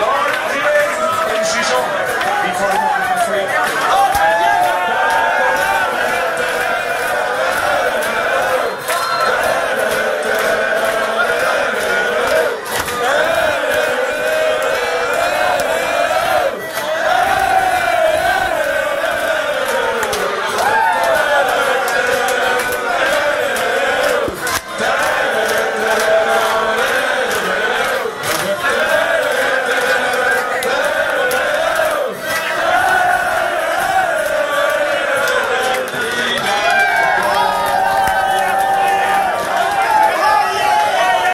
Lord.